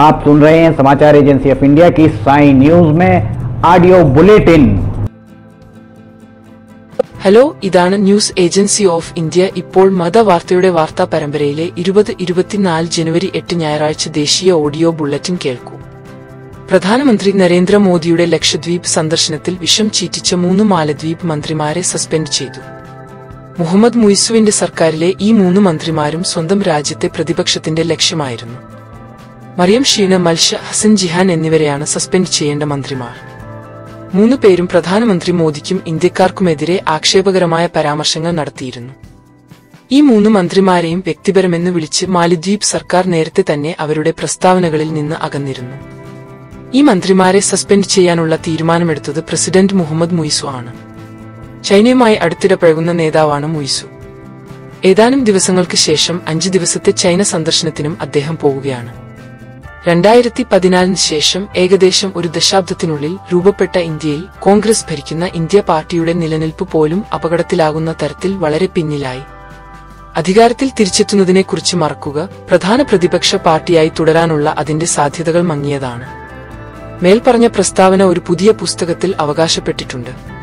आप सुन रहे हैं समाचार एजेंसी ऑफ इंडिया की साई न्यूज में ऑडियो बुलेटिन ഹലോ ഇതാണ് ന്യൂസ് ഏജൻസി ഓഫ് ഇന്ത്യ ഇപ്പോൾ മതവാർത്തയുടെ വാർത്താ പരമ്പരയിലെ ഇരുപത് ഇരുപത്തിനാല് ജനുവരി എട്ട് ഞായറാഴ്ച ദേശീയ ഓഡിയോ ബുള്ളറ്റിൻ കേൾക്കൂ പ്രധാനമന്ത്രി നരേന്ദ്രമോദിയുടെ ലക്ഷദ്വീപ് സന്ദർശനത്തിൽ വിഷം ചീറ്റിച്ച മൂന്ന് മാലദ്വീപ് മന്ത്രിമാരെ സസ്പെൻഡ് ചെയ്തു മുഹമ്മദ് മുയിസുവിന്റെ സർക്കാരിലെ ഈ മൂന്ന് മന്ത്രിമാരും സ്വന്തം രാജ്യത്തെ പ്രതിപക്ഷത്തിന്റെ ലക്ഷ്യമായിരുന്നു മറിയം ഷീന മൽഷ ഹസൻ ജിഹാൻ എന്നിവരെയാണ് സസ്പെൻഡ് ചെയ്യേണ്ട മന്ത്രിമാർ. മൂന്നു പേരും പ്രധാനമന്ത്രി മോദിക്കും ഇന്ത്യക്കാർക്കുമെതിരെ ആക്ഷേപകരമായ പരാമർശങ്ങൾ നടത്തിയിരുന്നു. ഈ മൂന്ന് മന്ത്രിമാരെയും വ്യക്തിപരമെന്ന് വിളിച്ച് മാലിദ്വീപ് സർക്കാർ നേരത്തെ തന്നെ അവരുടെ പ്രസ്താവനകളിൽ നിന്ന് അകന്നിരുന്നു. ഈ മന്ത്രിമാരെ സസ്പെൻഡ് ചെയ്യാനുള്ള തീരുമാനമെടുത്തത് പ്രസിഡന്റ് മുഹമ്മദ് മുയിസു ആണ്. ചൈനയുമായി അടുത്തിടപഴകുന്ന നേതാവാണ് മുയിസു. ഏതാനും ദിവസങ്ങൾക്ക് ശേഷം അഞ്ച് ദിവസത്തെ ചൈന സന്ദർശനത്തിനും അദ്ദേഹം പോവുകയാണ്. രണ്ടായിരത്തി പതിനാലിന് ശേഷം ഏകദേശം ഒരു ദശാബ്ദത്തിനുള്ളിൽ രൂപപ്പെട്ട ഇന്ത്യയിൽ കോൺഗ്രസ് ഭരിക്കുന്ന ഇന്ത്യ പാർട്ടിയുടെ നിലനിൽപ്പ് പോലും അപകടത്തിലാകുന്ന തരത്തിൽ വളരെ പിന്നിലായി. അധികാരത്തിൽ തിരിച്ചെത്തുന്നതിനെക്കുറിച്ച് മറക്കുക പ്രധാന പ്രതിപക്ഷ പാർട്ടിയായി തുടരാനുള്ള അതിന്റെ സാധ്യതകൾ മങ്ങിയതാണ്. മേൽപ്പറഞ്ഞ പ്രസ്താവന ഒരു പുതിയ പുസ്തകത്തിൽ അവകാശപ്പെട്ടിട്ടുണ്ട്.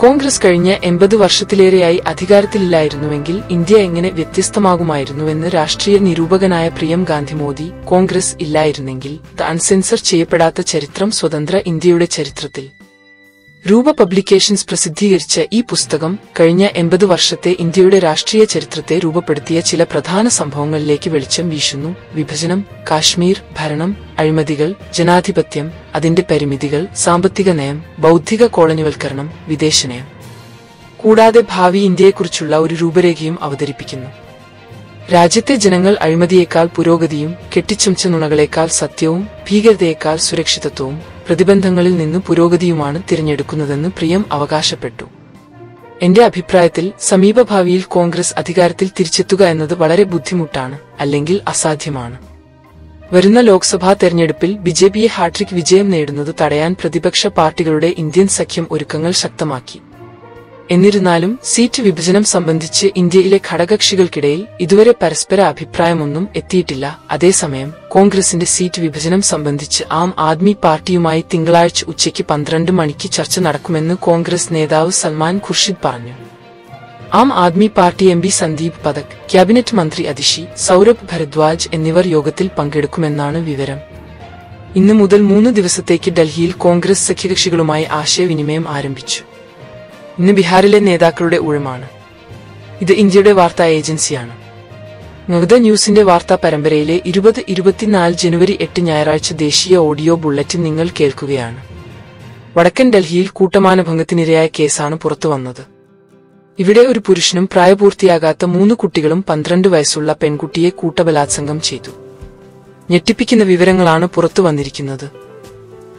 കോൺഗ്രസ് കഴിഞ്ഞ എൺപത് വർഷത്തിലേറെയായി അധികാരത്തിലില്ലായിരുന്നുവെങ്കിൽ ഇന്ത്യ എങ്ങനെ വ്യത്യസ്തമാകുമായിരുന്നുവെന്ന് രാഷ്ട്രീയ നിരൂപകനായ പ്രിയം ഗാന്ധി മോദി കോൺഗ്രസ് ഇല്ലായിരുന്നെങ്കിൽ അൺസെൻസർ ചെയ്യപ്പെടാത്ത ചരിത്രം സ്വതന്ത്ര ഇന്ത്യയുടെ ചരിത്രത്തിൽ രൂപ പബ്ലിക്കേഷൻസ് പ്രസിദ്ധീകരിച്ച ഈ പുസ്തകം കഴിഞ്ഞ എൺപത് വർഷത്തെ ഇന്ത്യയുടെ രാഷ്ട്രീയ ചരിത്രത്തെ രൂപപ്പെടുത്തിയ ചില പ്രധാന സംഭവങ്ങളിലേക്ക് വെളിച്ചം വീശുന്നു. വിഭജനം കാശ്മീർ ഭരണം അഴിമതികൾ ജനാധിപത്യം അതിന്റെ പരിമിതികൾ സാമ്പത്തിക നയം ബൗദ്ധിക കോളനിവൽക്കരണം വിദേശനയം കൂടാതെ ഭാവി ഇന്ത്യയെക്കുറിച്ചുള്ള ഒരു രൂപരേഖയും അവതരിപ്പിക്കുന്നു. രാജ്യത്തെ ജനങ്ങൾ അഴിമതിയേക്കാൾ പുരോഗതിയും കെട്ടിച്ചമച്ച നുണകളേക്കാൾ സത്യവും ഭീകരതയേക്കാൾ സുരക്ഷിതത്വവും പ്രതിബന്ധങ്ങളിൽ നിന്ന് പുരോഗതിയുമാണ് തിരഞ്ഞെടുക്കുന്നതെന്ന് പ്രിയം അവകാശപ്പെട്ടു. എന്റെ അഭിപ്രായത്തിൽ സമീപഭാവിയിൽ കോൺഗ്രസ് അധികാരത്തിൽ തിരിച്ചെത്തുക എന്നത് വളരെ ബുദ്ധിമുട്ടാണ് അല്ലെങ്കിൽ അസാധ്യമാണ്. വരുന്ന ലോക്സഭാ തെരഞ്ഞെടുപ്പിൽ ബി ജെ പിയെ ഹാട്രിക് വിജയം നേടുന്നത് തടയാൻ പ്രതിപക്ഷ പാർട്ടികളുടെ ഇന്ത്യൻ സഖ്യം ഒരുക്കങ്ങൾ ശക്തമാക്കി. എന്നിരുന്നാലും സീറ്റ് വിഭജനം സംബന്ധിച്ച് ഇന്ത്യയിലെ ഘടകകക്ഷികൾക്കിടയിൽ ഇതുവരെ പരസ്പര അഭിപ്രായമൊന്നും എത്തിയിട്ടില്ല. അതേസമയം കോൺഗ്രസിന്റെ സീറ്റ് വിഭജനം സംബന്ധിച്ച് ആം ആദ്മി പാർട്ടിയുമായി തിങ്കളാഴ്ച ഉച്ചയ്ക്ക് പന്ത്രണ്ട് മണിക്ക് ചർച്ച നടക്കുമെന്ന് കോൺഗ്രസ് നേതാവ് സൽമാൻ ഖുർഷിദ് പറഞ്ഞു. Aam Aadmi party M P Sandeep Pathak cabinet മന്ത്രി അതിഷി സൌരഭ് ഭരദ്വാജ് എന്നിവർ യോഗത്തിൽ പങ്കെടുക്കുമെന്നാണ് വിവരം. ഇന്ന് മുതൽ മൂന്ന് ദിവസത്തേക്ക് ഡൽഹിയിൽ കോൺഗ്രസ് സഖ്യകക്ഷികളുമായി ആശയവിനിമയം ആരംഭിച്ചു. ഇന്ന് ബീഹാറിലെ നേതാക്കളുടെ ഊഴമാണ്. ഇത് ഇന്ത്യയുടെ വാർത്താ ഏജൻസിയാണ്. നവത ന്യൂസിന്റെ വാർത്താ പരമ്പരയിലെ ഇരുപത് ഇരുപത്തിനാല് ജനുവരി എട്ട് ഞായറാഴ്ച ദേശീയ ഓഡിയോ ബുള്ളറ്റിൻ നിങ്ങൾ കേൾക്കുകയാണ്. വടക്കൻ ഡൽഹിയിൽ കൂട്ടമാനഭംഗത്തിനിരയായ കേസാണ് പുറത്തുവന്നത് ഇവിടെ ഒരു പുരുഷനും പ്രായപൂർത്തിയാകാത്ത മൂന്ന് കുട്ടികളും പന്ത്രണ്ട് വയസ്സുള്ള പെൺകുട്ടിയെ കൂട്ടബലാത്സംഗം ചെയ്തു. ഞെട്ടിപ്പിക്കുന്ന വിവരങ്ങളാണ് പുറത്തു വന്നിരിക്കുന്നത്.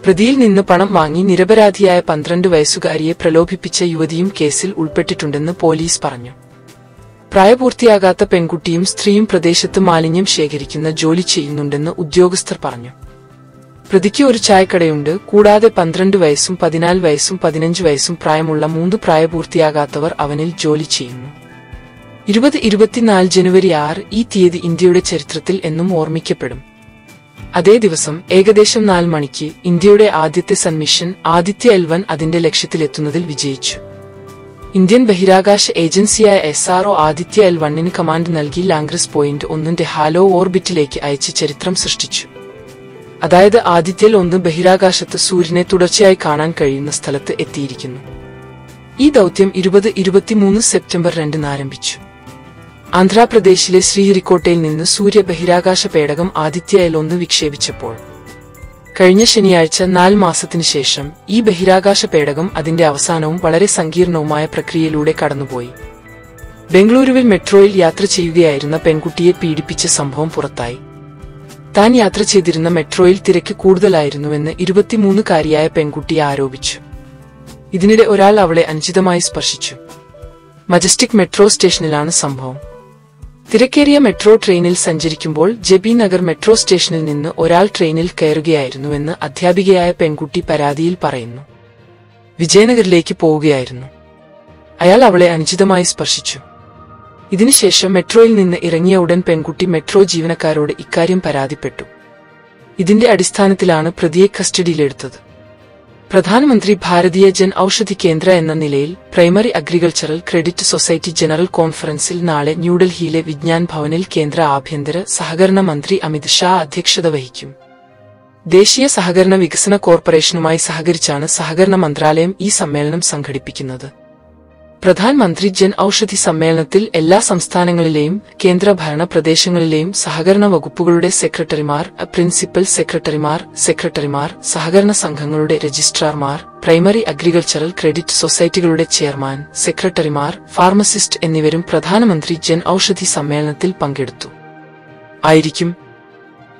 പ്രതിയിൽ നിന്ന് പണം വാങ്ങി നിരപരാധിയായ പന്ത്രണ്ട് വയസ്സുകാരിയെ പ്രലോഭിപ്പിച്ച യുവതിയും കേസിൽ ഉൾപ്പെട്ടിട്ടുണ്ടെന്ന് പോലീസ് പറഞ്ഞു. പ്രായപൂർത്തിയാകാത്ത പെൺകുട്ടിയും സ്ത്രീയും പ്രദേശത്ത് മാലിന്യം ശേഖരിക്കുന്ന ജോലി ചെയ്യുന്നുണ്ടെന്ന് ഉദ്യോഗസ്ഥർ പറഞ്ഞു. പ്രതിക്ക് ഒരു ചായക്കടയുണ്ട്. കൂടാതെ പന്ത്രണ്ട് വയസ്സും പതിനാല് വയസ്സും പതിനഞ്ച് വയസ്സും പ്രായമുള്ള മൂന്ന് പ്രായപൂർത്തിയാകാത്തവർ അവനിൽ ജോലി ചെയ്യുന്നു. ഇരുപത് ഇരുപത്തിനാല് ജനുവരി ആറ് ഈ തീയതി ഇന്ത്യയുടെ ചരിത്രത്തിൽ എന്നും ഓർമ്മിക്കപ്പെടും. അതേ ദിവസം ഏകദേശം നാല് മണിക്ക് ഇന്ത്യയുടെ ആദ്യത്തെ സൺമിഷൻ ആദിത്യ എൽവൻ അതിന്റെ ലക്ഷ്യത്തിലെത്തുന്നതിൽ വിജയിച്ചു. ഇന്ത്യൻ ബഹിരാകാശ ഏജൻസിയായ S R O Aditya L വണ്ണിന് കമാൻഡ് നൽകി ലാംഗ്രസ് പോയിന്റ് ഒന്നിന്റെ ഹാലോ ഓർബിറ്റിലേക്ക് അയച്ച് ചരിത്രം സൃഷ്ടിച്ചു. അതായത് ആദിത്യൽ ഒന്ന് ബഹിരാകാശത്ത് സൂര്യനെ തുടർച്ചയായി കാണാൻ കഴിയുന്ന സ്ഥലത്ത് എത്തിയിരിക്കുന്നു. ഈ ദൗത്യം ഇരുപത് ഇരുപത്തിമൂന്ന് സെപ്റ്റംബർ രണ്ടിന് ആരംഭിച്ചു. ആന്ധ്രാപ്രദേശിലെ ശ്രീഹരിക്കോട്ടയിൽ നിന്ന് സൂര്യ ബഹിരാകാശ പേടകം ആദിത്യയിൽ ഒന്ന് വിക്ഷേപിച്ചപ്പോൾ. കഴിഞ്ഞ ശനിയാഴ്ച നാല് മാസത്തിനു ശേഷം ഈ ബഹിരാകാശ പേടകം അതിന്റെ അവസാനവും വളരെ സങ്കീർണവുമായ പ്രക്രിയയിലൂടെ കടന്നുപോയി. ബംഗളൂരുവിൽ മെട്രോയിൽ യാത്ര ചെയ്യുകയായിരുന്ന പെൺകുട്ടിയെ പീഡിപ്പിച്ച സംഭവം പുറത്തായി. താൻ യാത്ര ചെയ്തിരുന്ന മെട്രോയിൽ തിരക്ക് കൂടുതലായിരുന്നുവെന്ന് ഇരുപത്തിമൂന്നുകാരിയായ പെൺകുട്ടിയെ ആരോപിച്ചു. ഇതിനിടെ ഒരാൾ അവളെ അനുചിതമായി സ്പർശിച്ചു. മജസ്റ്റിക് മെട്രോ സ്റ്റേഷനിലാണ് സംഭവം. തിരക്കേറിയ മെട്രോ ട്രെയിനിൽ സഞ്ചരിക്കുമ്പോൾ ജബി നഗർ മെട്രോ സ്റ്റേഷനിൽ നിന്ന് ഒരാൾ ട്രെയിനിൽ കയറുകയായിരുന്നുവെന്ന് അധ്യാപികയായ പെൺകുട്ടി പരാതിയിൽ പറയുന്നു. വിജയനഗറിലേക്ക് പോവുകയായിരുന്നു. അയാൾ അവളെ അനുചിതമായി സ്പർശിച്ചു. ഇതിനുശേഷം മെട്രോയിൽ നിന്ന് ഇറങ്ങിയ ഉടൻ പെൺകുട്ടി മെട്രോ ജീവനക്കാരോട് ഇക്കാര്യം പരാതിപ്പെട്ടു. ഇതിന്റെ അടിസ്ഥാനത്തിലാണ് പ്രതിയെ കസ്റ്റഡിയിലെടുത്തത്. പ്രധാനമന്ത്രി ഭാരതീയ ജൻ ഔഷധി കേന്ദ്ര എന്ന നിലയിൽ primary agricultural credit society general കോൺഫറൻസിൽ നാളെ ന്യൂഡൽഹിയിലെ വിജ്ഞാൻ ഭവനിൽ കേന്ദ്ര ആഭ്യന്തര സഹകരണ മന്ത്രി അമിത് ഷാ അധ്യക്ഷത വഹിക്കും. ദേശീയ സഹകരണ വികസന കോർപ്പറേഷനുമായി സഹകരിച്ചാണ് സഹകരണ മന്ത്രാലയം ഈ സമ്മേളനം സംഘടിപ്പിക്കുന്നത്. പ്രധാനമന്ത്രി ജൻ ഔഷധി സമ്മേളനത്തിൽ എല്ലാ സംസ്ഥാനങ്ങളിലെയും കേന്ദ്രഭരണ പ്രദേശങ്ങളിലെയും സഹകരണ വകുപ്പുകളുടെ സെക്രട്ടറിമാർ പ്രിൻസിപ്പൽ സെക്രട്ടറിമാർ സെക്രട്ടറിമാർ സഹകരണ സംഘങ്ങളുടെ രജിസ്ട്രാർമാർ പ്രൈമറി അഗ്രികൾച്ചറൽ ക്രെഡിറ്റ് സൊസൈറ്റികളുടെ ചെയർമാൻ സെക്രട്ടറിമാർ ഫാർമസിസ്റ്റ് എന്നിവരും പ്രധാനമന്ത്രി ജൻ ഔഷധി സമ്മേളനത്തിൽ പങ്കെടുത്തു. ആയിരിക്കും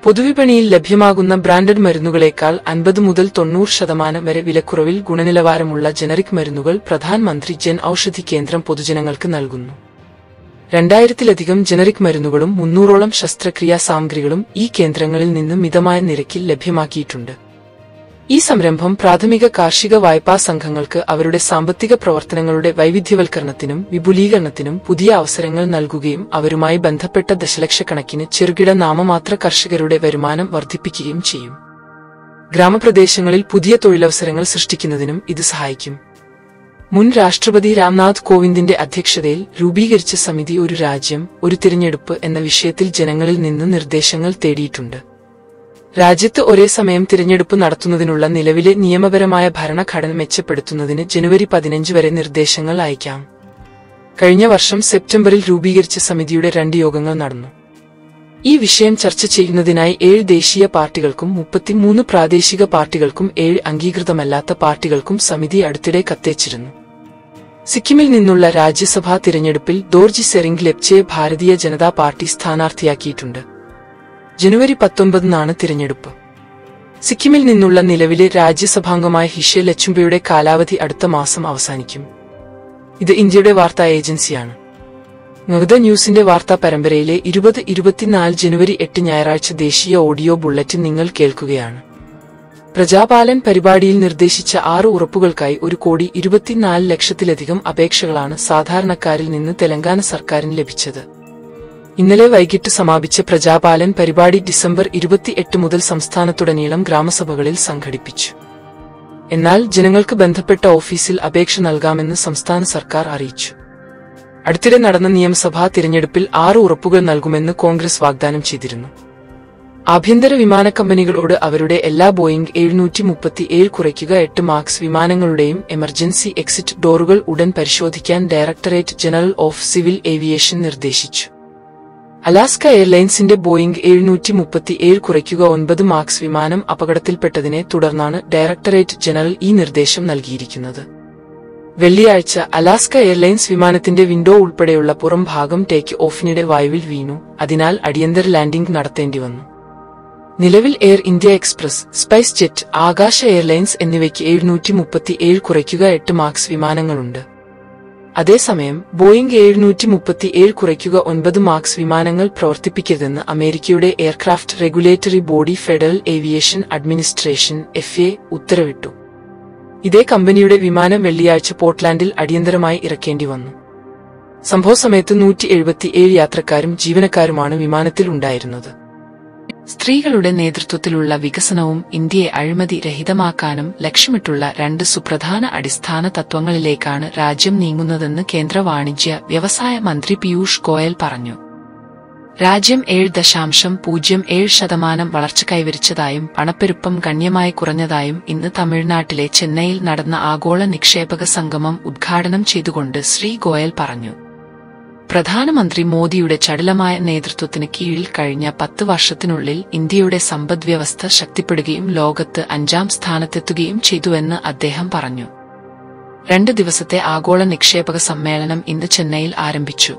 പൊതുവിപണിയിൽ ലഭ്യമാകുന്ന ബ്രാൻഡഡ് മരുന്നുകളേക്കാൾ അൻപത് മുതൽ തൊണ്ണൂറ് ശതമാനം വരെ വിലക്കുറവിൽ ഗുണനിലവാരമുള്ള ജനറിക് മരുന്നുകൾ പ്രധാനമന്ത്രി ജൻ ഔഷധി കേന്ദ്രം പൊതുജനങ്ങൾക്ക് നൽകുന്നു. രണ്ടായിരത്തിലധികം ജനറിക് മരുന്നുകളും മുന്നൂറോളം ശസ്ത്രക്രിയാ സാമഗ്രികളും ഈ കേന്ദ്രങ്ങളിൽ നിന്ന് മിതമായ നിരക്കിൽ ലഭ്യമാക്കിയിട്ടുണ്ട്. ഈ സംരംഭം പ്രാഥമിക കാർഷിക വായ്പാ സംഘങ്ങൾക്ക് അവരുടെ സാമ്പത്തിക പ്രവർത്തനങ്ങളുടെ വൈവിധ്യവൽക്കരണത്തിനും വിപുലീകരണത്തിനും പുതിയ അവസരങ്ങൾ നൽകുകയും അവരുമായി ബന്ധപ്പെട്ട ദശലക്ഷക്കണക്കിന് ചെറുകിട നാമമാത്ര കർഷകരുടെ വരുമാനം വർദ്ധിപ്പിക്കുകയും ചെയ്യും. ഗ്രാമപ്രദേശങ്ങളിൽ പുതിയ തൊഴിലവസരങ്ങൾ സൃഷ്ടിക്കുന്നതിനും ഇത് സഹായിക്കും. മുൻ രാഷ്ട്രപതി രാംനാഥ് കോവിന്ദിന്റെ അധ്യക്ഷതയിൽ രൂപീകരിച്ച സമിതി ഒരു രാജ്യം ഒരു തിരഞ്ഞെടുപ്പ് എന്ന വിഷയത്തിൽ ജനങ്ങളിൽ നിന്ന് നിർദ്ദേശങ്ങൾ തേടിയിട്ടുണ്ട്. രാജ്യത്ത് ഒരേ സമയം തിരഞ്ഞെടുപ്പ് നടത്തുന്നതിനുള്ള നിലവിലെ നിയമപരമായ ഭരണഘടന മെച്ചപ്പെടുത്തുന്നതിന് ജനുവരി പതിനഞ്ച് വരെ നിർദ്ദേശങ്ങൾ അയക്കാം. കഴിഞ്ഞ വർഷം സെപ്റ്റംബറിൽ രൂപീകരിച്ച സമിതിയുടെ രണ്ട് യോഗങ്ങൾ നടന്നു. ഈ വിഷയം ചർച്ച ചെയ്യുന്നതിനായി ഏഴ് ദേശീയ പാർട്ടികൾക്കും മുപ്പത്തിമൂന്ന് പ്രാദേശിക പാർട്ടികൾക്കും ഏഴ് അംഗീകൃതമല്ലാത്ത പാർട്ടികൾക്കും സമിതി അടുത്തിടെ കത്തയച്ചിരുന്നു സിക്കിമിൽ നിന്നുള്ള രാജ്യസഭാ തിരഞ്ഞെടുപ്പിൽ ദോർജി സെറിംഗ് ലെപ്ചയെ ഭാരതീയ ജനതാ പാർട്ടി സ്ഥാനാർത്ഥിയാക്കിയിട്ടുണ്ട്. ജനുവരി പത്തൊമ്പതിനാണ് തിരഞ്ഞെടുപ്പ്. സിക്കിമിൽ നിന്നുള്ള നിലവിലെ രാജ്യസഭാംഗമായ ഹിഷെ ലച്ചുംബയുടെ കാലാവധി അടുത്ത മാസം അവസാനിക്കും. ഇത് ഇന്ത്യയുടെ വാർത്താ ഏജൻസിയാണ്. നഗത ന്യൂസിന്റെ വാർത്താ പരമ്പരയിലെ ഇരുപത് ഇരുപത്തിനാല് ജനുവരി എട്ട് ഞായറാഴ്ച ദേശീയ ഓഡിയോ ബുള്ളറ്റിൻ നിങ്ങൾ കേൾക്കുകയാണ്. പ്രജാപാലൻ പരിപാടിയിൽ നിർദ്ദേശിച്ച ആറ് ഉറപ്പുകൾക്കായി ഒരു കോടി ഇരുപത്തിനാല് ലക്ഷത്തിലധികം അപേക്ഷകളാണ് സാധാരണക്കാരിൽ നിന്ന് തെലങ്കാന സർക്കാരിന് ലഭിച്ചത്. ഇന്നലെ വൈകിട്ട് സമാപിച്ച പ്രജാപാലൻ പരിപാടി ഡിസംബർ ഇരുപത്തിയെട്ട് മുതൽ സംസ്ഥാനത്തുടനീളം ഗ്രാമസഭകളിൽ സംഘടിപ്പിച്ചു. എന്നാൽ ജനങ്ങൾക്ക് ബന്ധപ്പെട്ട ഓഫീസിൽ അപേക്ഷ നൽകാമെന്ന് സംസ്ഥാന സർക്കാർ അറിയിച്ചു. അടുത്തിടെ നടന്ന നിയമസഭാ തിരഞ്ഞെടുപ്പിൽ ആറ് ഉറപ്പുകൾ നൽകുമെന്ന് കോൺഗ്രസ് വാഗ്ദാനം ചെയ്തിരുന്നു. ആഭ്യന്തര വിമാന കമ്പനികളോട് അവരുടെ എല്ലാ ബോയിംഗ് എഴുന്നൂറ്റി മുപ്പത്തിയേഴ് കുറയ്ക്കുക എട്ട് മാർക്സ് വിമാനങ്ങളുടെയും എമർജൻസി എക്സിറ്റ് ഡോറുകൾ ഉടൻ പരിശോധിക്കാൻ directorate general of civil aviation നിർദ്ദേശിച്ചു. അലാസ്ക എയർലൈൻസിന്റെ ബോയിംഗ് എഴുന്നൂറ്റി മുപ്പത്തിയേഴ് കുറയ്ക്കുക ഒൻപത് മാർക്സ് വിമാനം അപകടത്തിൽപ്പെട്ടതിനെ തുടർന്നാണ് ഡയറക്ടറേറ്റ് ജനറൽ ഈ നിർദ്ദേശം നൽകിയിരിക്കുന്നത്. വെള്ളിയാഴ്ച അലാസ്ക എയർലൈൻസ് വിമാനത്തിന്റെ വിൻഡോ ഉൾപ്പെടെയുള്ള പുറം ഭാഗം ടേക്ക് ഓഫിനിടെ വായുവിൽ വീണു. അതിനാൽ അടിയന്തര ലാൻഡിംഗ് നടത്തേണ്ടി വന്നു. നിലവിൽ Air India Express SpiceJet Akasa airlines എന്നിവയ്ക്ക് എഴുന്നൂറ്റി മുപ്പത്തിയേഴ് കുറയ്ക്കുക എട്ട് മാർക്സ് വിമാനങ്ങളുണ്ട്. അതേസമയം ബോയിംഗ് എഴുന്നൂറ്റി മുപ്പത്തി ഏഴ് കുറയ്ക്കുക ഒൻപത് മാർക്സ് വിമാനങ്ങൾ പ്രവർത്തിപ്പിക്കരുതെന്ന് അമേരിക്കയുടെ aircraft regulatory body federal aviation administration F ഉത്തരവിട്ടു. ഇതേ കമ്പനിയുടെ വിമാനം വെള്ളിയാഴ്ച പോർട്ട്ലാൻഡിൽ അടിയന്തരമായി ഇറക്കേണ്ടി വന്നു. സംഭവസമയത്ത് നൂറ്റി എഴുപത്തിയേഴ് യാത്രക്കാരും ജീവനക്കാരുമാണ് വിമാനത്തിൽ ഉണ്ടായിരുന്നത്. സ്ത്രീകളുടെ നേതൃത്വത്തിലുള്ള വികസനവും ഇന്ത്യയെ അഴിമതി രഹിതമാക്കാനും ലക്ഷ്യമിട്ടുള്ള രണ്ട് സുപ്രധാന അടിസ്ഥാന തത്വങ്ങളിലേക്കാണ് രാജ്യം നീങ്ങുന്നതെന്ന് കേന്ദ്ര വാണിജ്യ വ്യവസായ മന്ത്രി പീയൂഷ് ഗോയൽ പറഞ്ഞു. രാജ്യം ഏഴ് ദശാംശം പൂജ്യം ഏഴ് ശതമാനം വളർച്ച കൈവരിച്ചതായും പണപ്പെരുപ്പം ഗണ്യമായി കുറഞ്ഞതായും ഇന്ന് തമിഴ്നാട്ടിലെ ചെന്നൈയിൽ നടന്ന ആഗോള നിക്ഷേപക സംഗമം ഉദ്ഘാടനം ചെയ്തുകൊണ്ട് ശ്രീ ഗോയൽ പറഞ്ഞു. പ്രധാനമന്ത്രി മോദിയുടെ ചടുലമായ നേതൃത്വത്തിന് കീഴിൽ കഴിഞ്ഞ പത്ത് വർഷത്തിനുള്ളിൽ ഇന്ത്യയുടെ സമ്പദ്വ്യവസ്ഥ ശക്തിപ്പെടുകയും ലോകത്ത് അഞ്ചാം സ്ഥാനത്തെത്തുകയും ചെയ്തുവെന്ന് അദ്ദേഹം പറഞ്ഞു. രണ്ട് ദിവസത്തെ ആഗോള നിക്ഷേപക സമ്മേളനം ഇന്ന് ചെന്നൈയിൽ ആരംഭിച്ചു.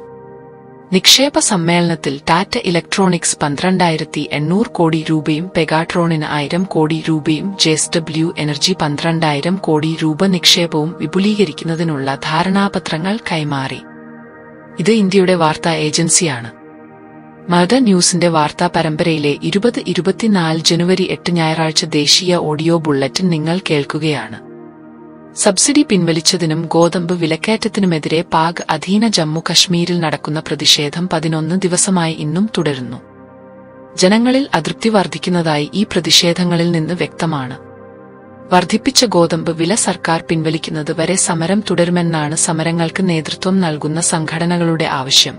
നിക്ഷേപ സമ്മേളനത്തിൽ ടാറ്റ ഇലക്ട്രോണിക്സ് പന്ത്രണ്ടായിരത്തി എണ്ണൂറ് കോടി രൂപയും പെഗാട്രോണിന് ആയിരം കോടി രൂപയും ജെസ് ഡബ്ല്യു എനർജി പന്ത്രണ്ടായിരം കോടി രൂപ നിക്ഷേപവും വിപുലീകരിക്കുന്നതിനുള്ള ധാരണാപത്രങ്ങൾ കൈമാറി. ഇത് ഇന്ത്യയുടെ വാർത്താ ഏജൻസിയാണ്. മദ ന്യൂസിന്റെ വാർത്താ പരമ്പരയിലെ ഇരുപത് ഇരുപത്തിനാല് ജനുവരി എട്ട് ഞായറാഴ്ച ദേശീയ ഓഡിയോ ബുള്ളറ്റിൻ നിങ്ങൾ കേൾക്കുകയാണ്. സബ്സിഡി പിൻവലിച്ചതിനും ഗോതമ്പ് വിലക്കയറ്റത്തിനുമെതിരെ പാക് അധീന ജമ്മു കശ്മീരിൽ നടക്കുന്ന പ്രതിഷേധം പതിനൊന്ന് ദിവസമായി ഇന്നും തുടരുന്നു. ജനങ്ങളിൽ അതൃപ്തി വർദ്ധിക്കുന്നതായി ഈ പ്രതിഷേധങ്ങളിൽ നിന്ന് വ്യക്തമാണ്. വർദ്ധിപ്പിച്ച ഗോതമ്പ് വില സർക്കാർ പിൻവലിക്കുന്നത് വരെ സമരം തുടരുമെന്നാണ് സമരങ്ങൾക്ക് നേതൃത്വം നൽകുന്ന സംഘടനകളുടെ ആവശ്യം.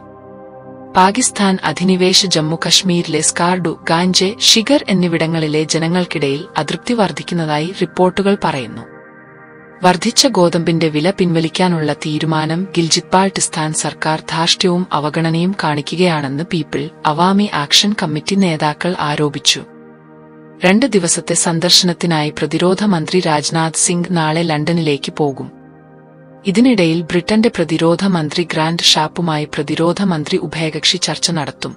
പാകിസ്ഥാൻ അധിനിവേശ ജമ്മു കശ്മീരിലെ സ്കാർഡു ഗാഞ്ചെ ഷിഗർ എന്നിവിടങ്ങളിലെ ജനങ്ങൾക്കിടയിൽ അതൃപ്തി വർദ്ധിക്കുന്നതായി റിപ്പോർട്ടുകൾ പറയുന്നു. വർദ്ധിച്ച ഗോതമ്പിന്റെ വില പിൻവലിക്കാനുള്ള തീരുമാനം ഗിൽജിത് ബാൾട്ടിസ്ഥാൻ സർക്കാർ ധാർഷ്ട്യവും അവഗണനയും കാണിക്കുകയാണെന്ന് പീപ്പിൾ അവാമി ആക്ഷൻ കമ്മിറ്റി നേതാക്കൾ ആരോപിച്ചു. രണ്ട് ദിവസത്തെ സന്ദർശനത്തിനായി പ്രതിരോധ മന്ത്രി രാജ്നാഥ് സിംഗ് നാളെ ലണ്ടനിലേക്ക് പോകും. ഇതിനിടയിൽ ബ്രിട്ടന്റെ പ്രതിരോധ മന്ത്രി ഗ്രാൻഡ് ഷാപ്പുമായി പ്രതിരോധ മന്ത്രി ഉഭയകക്ഷി ചർച്ച നടത്തും.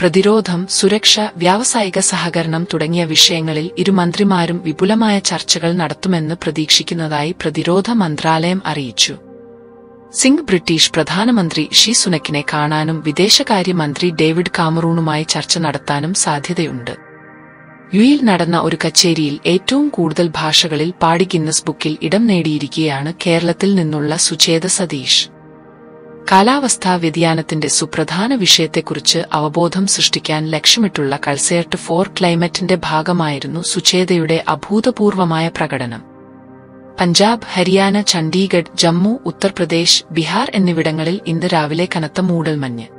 പ്രതിരോധം സുരക്ഷ വ്യാവസായിക സഹകരണം തുടങ്ങിയ വിഷയങ്ങളിൽ ഇരു മന്ത്രിമാരും വിപുലമായ ചർച്ചകൾ നടത്തുമെന്ന് പ്രതീക്ഷിക്കുന്നതായി പ്രതിരോധ മന്ത്രാലയം അറിയിച്ചു. സിംഗ് ബ്രിട്ടീഷ് പ്രധാനമന്ത്രി ഷീ സുനക്കിനെ കാണാനും വിദേശകാര്യമന്ത്രി ഡേവിഡ് കാമറൂണുമായി ചർച്ച നടത്താനും സാധ്യതയുണ്ട്. യുയിൽ നടന്ന ഒരു കച്ചേരിയിൽ ഏറ്റവും കൂടുതൽ ഭാഷകളിൽ പാടി ഗിന്നസ് ബുക്കിൽ ഇടം നേടിയിരിക്കുകയാണ് കേരളത്തിൽ നിന്നുള്ള സുചേത സതീഷ്. കാലാവസ്ഥാ വ്യതിയാനത്തിന്റെ സുപ്രധാന വിഷയത്തെക്കുറിച്ച് അവബോധം സൃഷ്ടിക്കാൻ ലക്ഷ്യമിട്ടുള്ള കൾസേർട്ട് ഫോർ ക്ലൈമറ്റിന്റെ ഭാഗമായിരുന്നു സുചേതയുടെ അഭൂതപൂർവമായ പ്രകടനം. പഞ്ചാബ് ഹരിയാന ചണ്ഡീഗഡ് ജമ്മു ഉത്തർപ്രദേശ് ബീഹാർ എന്നിവിടങ്ങളിൽ ഇന്ന് രാവിലെ കനത്ത മൂടൽമഞ്ഞ്.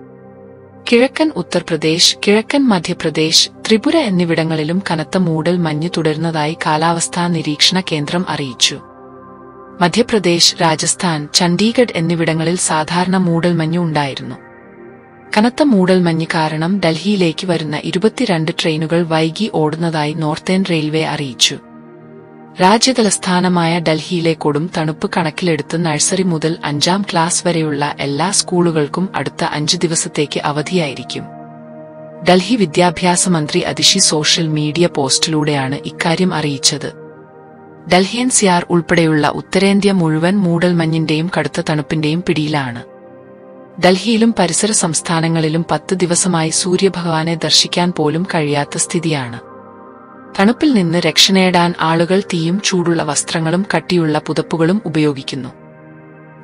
കിഴക്കൻ ഉത്തർപ്രദേശ് കിഴക്കൻ മധ്യപ്രദേശ് ത്രിപുര എന്നിവിടങ്ങളിലും കനത്ത മൂടൽ മഞ്ഞ് തുടരുന്നതായി കാലാവസ്ഥാ നിരീക്ഷണ കേന്ദ്രം അറിയിച്ചു. മധ്യപ്രദേശ് രാജസ്ഥാൻ ചണ്ഡീഗഡ് എന്നിവിടങ്ങളിൽ സാധാരണ മൂടൽമഞ്ഞ് ഉണ്ടായിരുന്നു. കനത്ത മൂടൽമഞ്ഞ് കാരണം ഡൽഹിയിലേക്ക് വരുന്ന ഇരുപത്തിരണ്ട് ട്രെയിനുകൾ വൈകി ഓടുന്നതായി നോർത്തേൺ റെയിൽവേ അറിയിച്ചു. രാജ്യതലസ്ഥാനമായ ഡൽഹിയിലെ കൊടും തണുപ്പ് കണക്കിലെടുത്ത് നഴ്സറി മുതൽ അഞ്ചാം ക്ലാസ് വരെയുള്ള എല്ലാ സ്കൂളുകൾക്കും അടുത്ത അഞ്ച് ദിവസത്തേക്ക് അവധിയായിരിക്കും. ഡൽഹി വിദ്യാഭ്യാസ മന്ത്രി അതിഷി സോഷ്യൽ മീഡിയ പോസ്റ്റിലൂടെയാണ് ഇക്കാര്യം അറിയിച്ചത്. ഡൽഹിയൻ സിയാർ ഉൾപ്പെടെയുള്ള ഉത്തരേന്ത്യ മുഴുവൻ മൂടൽമഞ്ഞിന്റെയും കടുത്ത തണുപ്പിന്റെയും പിടിയിലാണ്. ഡൽഹിയിലും പരിസര സംസ്ഥാനങ്ങളിലും പത്ത് ദിവസമായി സൂര്യഭഗവാനെ ദർശിക്കാൻ പോലും കഴിയാത്ത സ്ഥിതിയാണ്. തണുപ്പിൽ നിന്ന് രക്ഷ നേടാൻ ആളുകൾ തീയും ചൂടുള്ള വസ്ത്രങ്ങളും കട്ടിയുള്ള പുതപ്പുകളും ഉപയോഗിക്കുന്നു.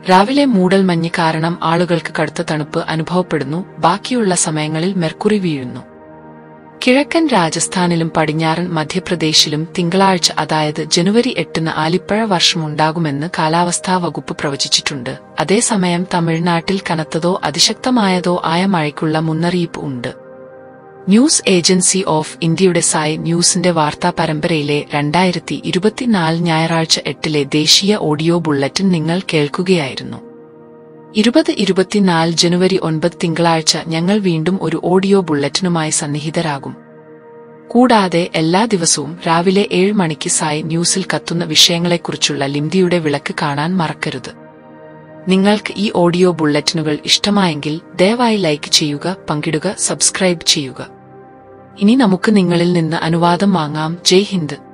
രാവിലെ മൂടൽമഞ്ഞ് കാരണം ആളുകൾക്ക് കടുത്ത തണുപ്പ് അനുഭവപ്പെടുന്നു. ബാക്കിയുള്ള സമയങ്ങളിൽ മെർക്കുറി വീഴുന്നു. കിഴക്കൻ രാജസ്ഥാനിലും പടിഞ്ഞാറൻ മധ്യപ്രദേശിലും തിങ്കളാഴ്ച അതായത് ജനുവരി എട്ടിന് ആലിപ്പഴ വർഷമുണ്ടാകുമെന്ന് കാലാവസ്ഥാ വകുപ്പ് പ്രവചിച്ചിട്ടുണ്ട്. അതേസമയം തമിഴ്നാട്ടിൽ കനത്തതോ അതിശക്തമായതോ ആയ മഴയ്ക്കുള്ള മുന്നറിയിപ്പ് ഉണ്ട്. ന്യൂസ് ഏജൻസി ഓഫ് ഇന്ത്യയുടെ സായ് ന്യൂസിന്റെ വാർത്താ പരമ്പരയിലെ രണ്ടായിരത്തി ഇരുപത്തിനാല് ഞായറാഴ്ച എട്ടിലെ ദേശീയ ഓഡിയോ ബുള്ളറ്റിൻ നിങ്ങൾ കേൾക്കുകയായിരുന്നു. ഇരുപത് ഇരുപത്തിനാല് ജനുവരി ഒൻപത് തിങ്കളാഴ്ച ഞങ്ങൾ വീണ്ടും ഒരു ഓഡിയോ ബുള്ളറ്റിനുമായി സന്നിഹിതരാകും. കൂടാതെ എല്ലാ ദിവസവും രാവിലെ ഏഴ് മണിക്ക് സായ് ന്യൂസിൽ കത്തുന്ന വിഷയങ്ങളെക്കുറിച്ചുള്ള ലിംദിയുടെ വിളക്ക് കാണാൻ മറക്കരുത്. നിങ്ങൾക്ക് ഈ ഓഡിയോ ബുള്ളറ്റിനുകൾ ഇഷ്ടമായെങ്കിൽ ദയവായി ലൈക്ക് ചെയ്യുക പങ്കിടുക സബ്സ്ക്രൈബ് ചെയ്യുക. ഇനി നമുക്ക് നിങ്ങളിൽ നിന്ന് അനുവാദം വാങ്ങാം. ജയ് ഹിന്ദ്.